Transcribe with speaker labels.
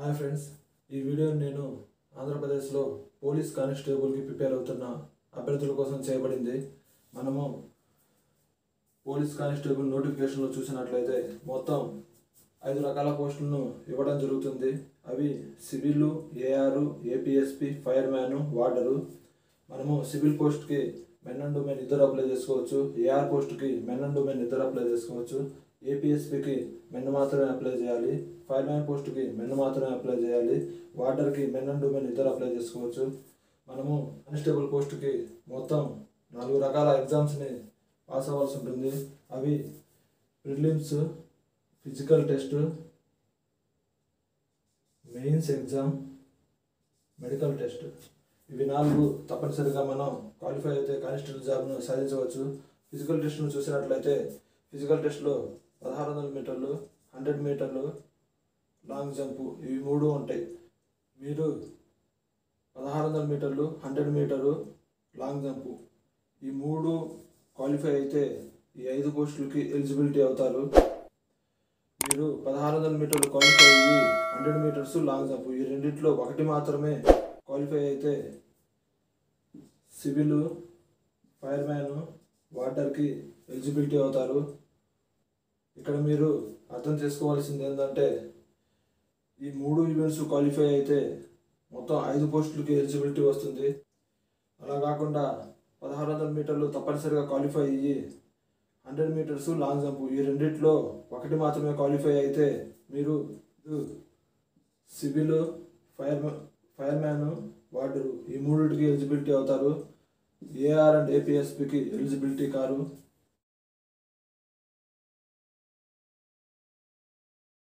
Speaker 1: Hi friends ఈ video నేను ఆంధ్రప్రదేశ్లో పోలీస్ కానిస్టేబుల్కి ప్రిపేర్ అవుతున్న అభ్యర్థుల కోసం చేయబడింది. మనము పోలీస్ కానిస్టేబుల్ నోటిఫికేషన్లో చూసినట్లయితే మొత్తం ఐదు రకాల పోస్టులను ఇవ్వడం జరుగుతుంది. అవి civil AR APSP fireman warder మనము సివిల్ పోస్ట్కి మెన్ అండ్ ఉమెన్ ఇద్దరు అప్లై చేసుకోవచ్చు. ఏఆర్ పోస్ట్కి మెన్ అండ్ ఉమెన్ ఇద్దరు అప్లై చేసుకోవచ్చు. ఏపీఎస్పికి మెన్ను మాత్రమే అప్లై చేయాలి ఫైర్ మ్యాన్ పోస్ట్కి మెన్ను మాత్రమే అప్లై చేయాలి వార్డర్కి మెన్ అండ్ ఉమెన్ ఇద్దరు అప్లై చేసుకోవచ్చు. మనము కానిస్టేబుల్ పోస్ట్కి మొత్తం నాలుగు రకాల ఎగ్జామ్స్ని పాస్ అవ్వాల్సి ఉంటుంది. అవి prelims physical test mains exam medical test ఇవి నాలుగు తప్పనిసరిగా మనం క్వాలిఫై అయితే కానిస్టేబుల్ జాబ్ను సాధించవచ్చు. ఫిజికల్ టెస్ట్ను చూసినట్లయితే ఫిజికల్ టెస్ట్లో పదహారు వందల మీటర్లు హండ్రెడ్ మీటర్లు లాంగ్ జంపు ఇవి మూడు ఉంటాయి. మీరు పదహారు వందల మీటర్లు హండ్రెడ్ మీటరు లాంగ్ జంపు. ఈ మూడు క్వాలిఫై అయితే ఈ ఐదు పోస్టులకి ఎలిజిబిలిటీ అవుతారు. మీరు పదహారు వందల మీటర్లు క్వాలిఫై అయ్యి హండ్రెడ్ మీటర్స్ లాంగ్ జంప్ ఈ రెండిట్లో ఒకటి మాత్రమే క్వాలిఫై అయితే సివిల్ ఫైర్ మ్యాన్ వాటర్కి ఎలిజిబిలిటీ అవుతారు. ఇక్కడ మీరు అర్థం చేసుకోవాల్సింది ఏంటంటే ఈ మూడు ఈవెంట్స్ క్వాలిఫై అయితే మొత్తం ఐదు పోస్టులకి ఎలిజిబిలిటీ వస్తుంది. అలా కాకుండా పదహారు వందల మీటర్లు తప్పనిసరిగా క్వాలిఫై అయ్యి హండ్రెడ్ మీటర్స్ లాంగ్ జంప్ ఈ రెండిట్లో ఒకటి మాత్రమే క్వాలిఫై అయితే మీరు civil fire fire man warder ఈ మూడింటికి ఎలిజిబిలిటీ అవుతారు. ఏఆర్ అండ్ ఏపీఎస్పికి ఎలిజిబిలిటీ కారు.